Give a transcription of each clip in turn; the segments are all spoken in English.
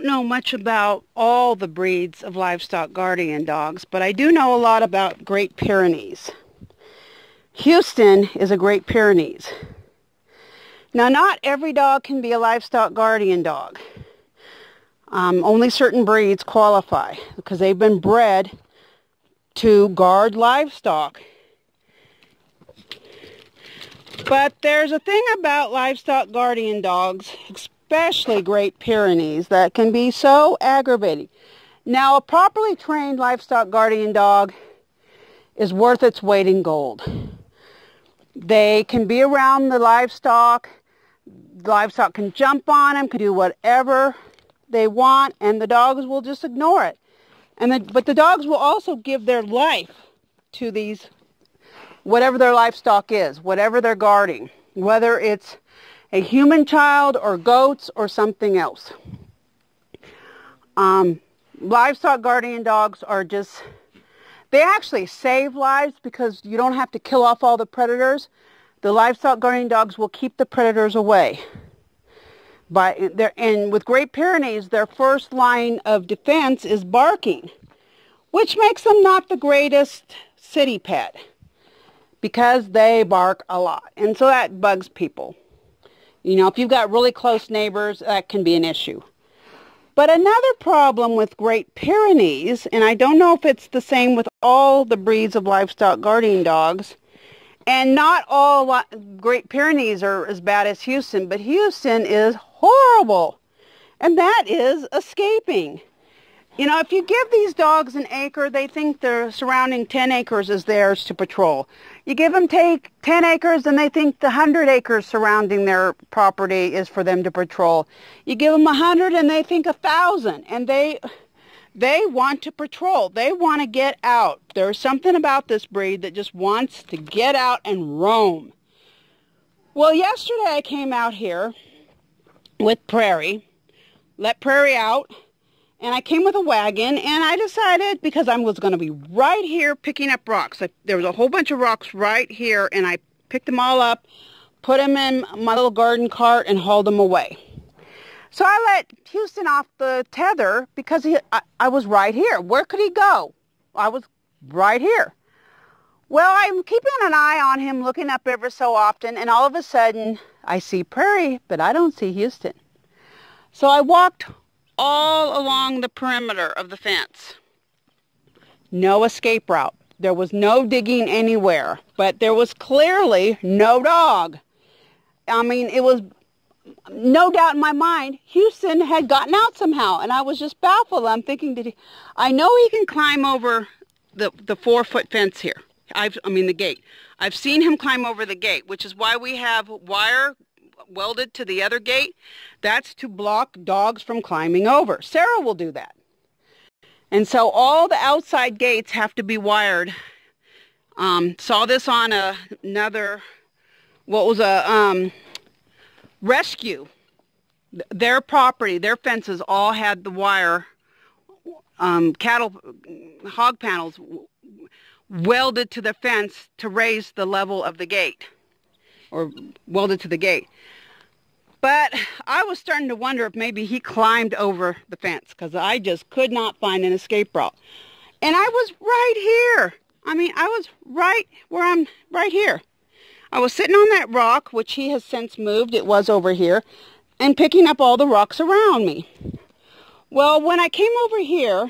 don't know much about all the breeds of livestock guardian dogs, but I do know a lot about Great Pyrenees. Houston is a Great Pyrenees. Now, not every dog can be a livestock guardian dog. Um, only certain breeds qualify because they've been bred to guard livestock. But there's a thing about livestock guardian dogs, especially Great Pyrenees, that can be so aggravating. Now, a properly trained livestock guardian dog is worth its weight in gold. They can be around the livestock. The livestock can jump on them, can do whatever they want, and the dogs will just ignore it. And the, but the dogs will also give their life to these, whatever their livestock is, whatever they're guarding, whether it's a human child or goats or something else. Um, livestock guardian dogs are just, they actually save lives because you don't have to kill off all the predators. The livestock guardian dogs will keep the predators away. By and with Great Pyrenees, their first line of defense is barking, which makes them not the greatest city pet because they bark a lot. And so that bugs people. You know, if you've got really close neighbors, that can be an issue. But another problem with Great Pyrenees, and I don't know if it's the same with all the breeds of livestock guardian dogs, and not all Great Pyrenees are as bad as Houston, but Houston is horrible. And that is escaping. You know, if you give these dogs an acre, they think the surrounding 10 acres is theirs to patrol. You give them take 10 acres and they think the 100 acres surrounding their property is for them to patrol. You give them 100 and they think a 1,000 and they they want to patrol. They want to get out. There's something about this breed that just wants to get out and roam. Well, yesterday I came out here with Prairie, let Prairie out, and I came with a wagon, and I decided, because I was going to be right here picking up rocks. I, there was a whole bunch of rocks right here, and I picked them all up, put them in my little garden cart, and hauled them away. So I let Houston off the tether because he, I, I was right here. Where could he go? I was right here. Well, I'm keeping an eye on him, looking up ever so often, and all of a sudden, I see Prairie, but I don't see Houston. So I walked all along the perimeter of the fence. No escape route. There was no digging anywhere, but there was clearly no dog. I mean, it was no doubt in my mind, Houston had gotten out somehow, and I was just baffled. I'm thinking, did he? I know he can climb over the the four foot fence here. I've, I mean the gate. I've seen him climb over the gate, which is why we have wire welded to the other gate. That's to block dogs from climbing over. Sarah will do that. And so all the outside gates have to be wired. Um, saw this on a, another, what was a um, rescue. Their property, their fences all had the wire, um, cattle, hog panels welded to the fence to raise the level of the gate or welded to the gate. But I was starting to wonder if maybe he climbed over the fence because I just could not find an escape route. And I was right here. I mean, I was right where I'm right here. I was sitting on that rock, which he has since moved. It was over here. And picking up all the rocks around me. Well, when I came over here,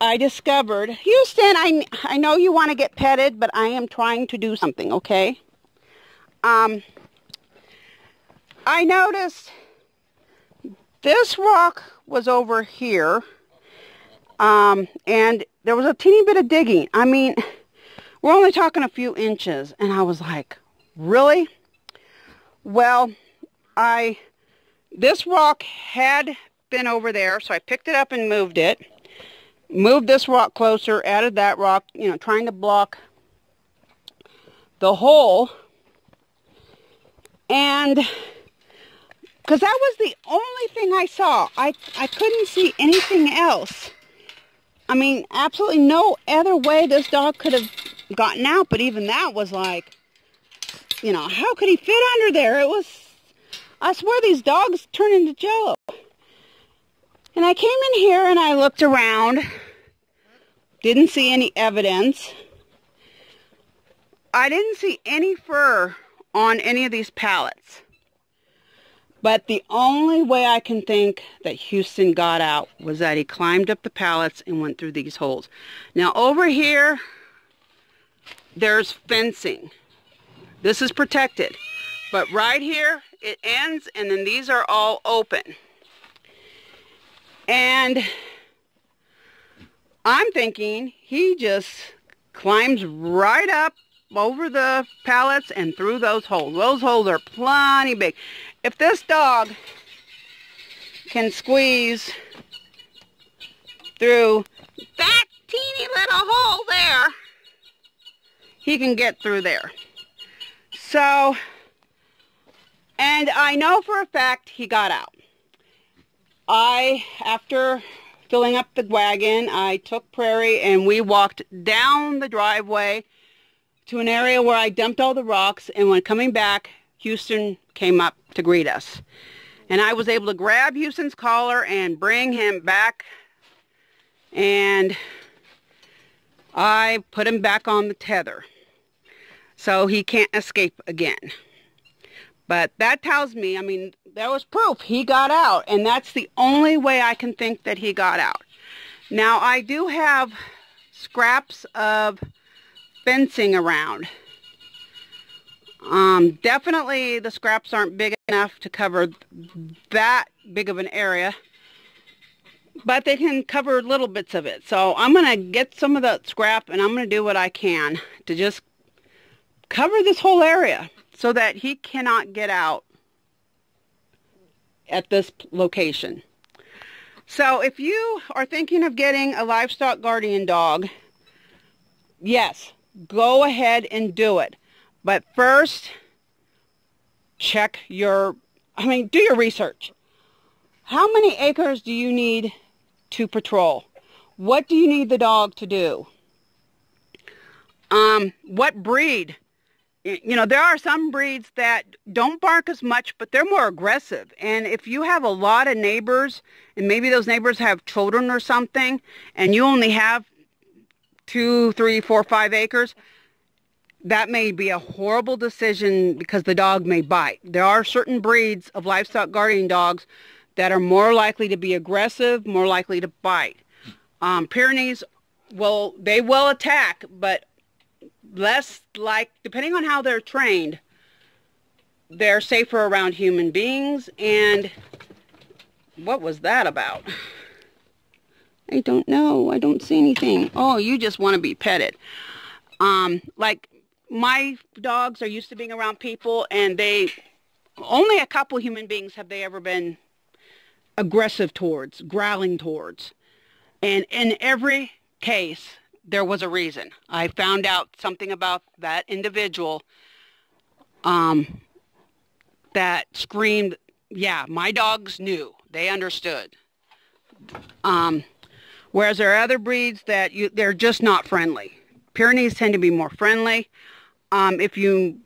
I discovered, Houston, I, I know you want to get petted, but I am trying to do something, okay? Um, I noticed this rock was over here, um, and there was a teeny bit of digging. I mean, we're only talking a few inches, and I was like, really? Well, I, this rock had been over there, so I picked it up and moved it. Moved this rock closer, added that rock, you know, trying to block the hole. And because that was the only thing I saw. I, I couldn't see anything else. I mean, absolutely no other way this dog could have gotten out. But even that was like, you know, how could he fit under there? It was, I swear these dogs turn into jello. And I came in here and I looked around. Didn't see any evidence. I didn't see any fur on any of these pallets. But the only way I can think that Houston got out was that he climbed up the pallets and went through these holes. Now over here, there's fencing. This is protected. But right here, it ends and then these are all open. And I'm thinking he just climbs right up over the pallets and through those holes. Those holes are plenty big. If this dog can squeeze through that teeny little hole there, he can get through there. So, and I know for a fact he got out. I, after filling up the wagon, I took Prairie and we walked down the driveway to an area where I dumped all the rocks and when coming back, Houston came up to greet us. And I was able to grab Houston's collar and bring him back and I put him back on the tether so he can't escape again. But that tells me, I mean, there was proof he got out and that's the only way I can think that he got out. Now I do have scraps of fencing around. Um, definitely the scraps aren't big enough to cover that big of an area, but they can cover little bits of it. So I'm going to get some of that scrap and I'm going to do what I can to just cover this whole area so that he cannot get out at this location. So if you are thinking of getting a livestock guardian dog, yes, go ahead and do it. But first, check your, I mean, do your research. How many acres do you need to patrol? What do you need the dog to do? Um, what breed? You know, there are some breeds that don't bark as much, but they're more aggressive. And if you have a lot of neighbors, and maybe those neighbors have children or something, and you only have two, three, four, five acres, that may be a horrible decision because the dog may bite. There are certain breeds of livestock guardian dogs that are more likely to be aggressive, more likely to bite. Um, Pyrenees, well, they will attack, but less like, depending on how they're trained, they're safer around human beings. And what was that about? I don't know. I don't see anything. Oh, you just want to be petted. Um, like my dogs are used to being around people and they, only a couple human beings have they ever been aggressive towards, growling towards. And in every case, there was a reason. I found out something about that individual um, that screamed, yeah, my dogs knew. They understood. Um, Whereas there are other breeds that you, they're just not friendly. Pyrenees tend to be more friendly. Um, if you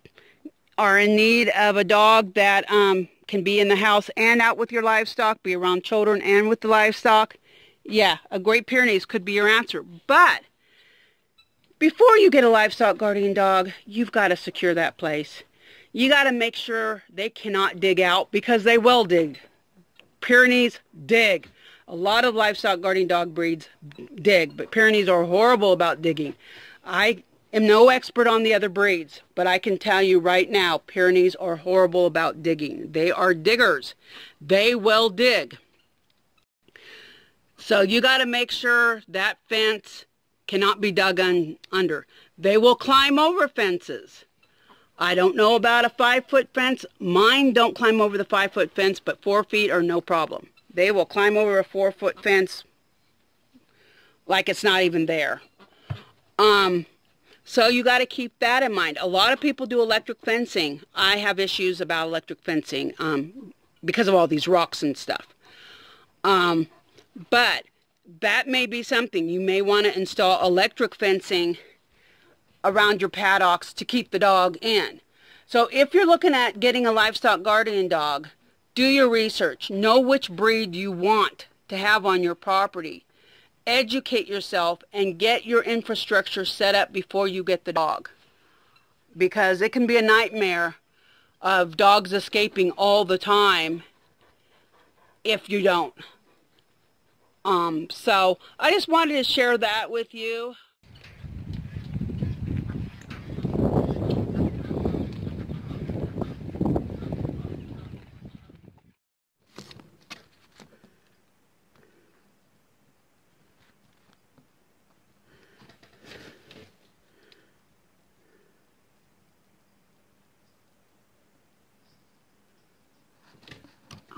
are in need of a dog that um, can be in the house and out with your livestock, be around children and with the livestock, yeah, a Great Pyrenees could be your answer. But before you get a livestock guardian dog, you've got to secure that place. You got to make sure they cannot dig out because they will dig. Pyrenees dig. A lot of livestock guarding dog breeds dig, but Pyrenees are horrible about digging. I am no expert on the other breeds, but I can tell you right now, Pyrenees are horrible about digging. They are diggers. They will dig. So you got to make sure that fence cannot be dug un under. They will climb over fences. I don't know about a five-foot fence. Mine don't climb over the five-foot fence, but four feet are no problem. They will climb over a four-foot fence like it's not even there. Um, so you got to keep that in mind. A lot of people do electric fencing. I have issues about electric fencing um, because of all these rocks and stuff. Um, but that may be something. You may want to install electric fencing around your paddocks to keep the dog in. So if you're looking at getting a livestock guardian dog, do your research. Know which breed you want to have on your property. Educate yourself and get your infrastructure set up before you get the dog. Because it can be a nightmare of dogs escaping all the time if you don't. Um, so I just wanted to share that with you.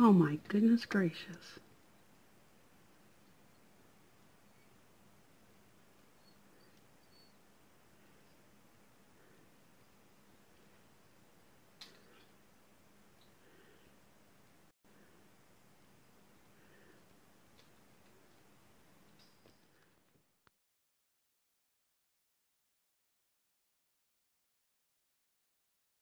Oh my goodness gracious.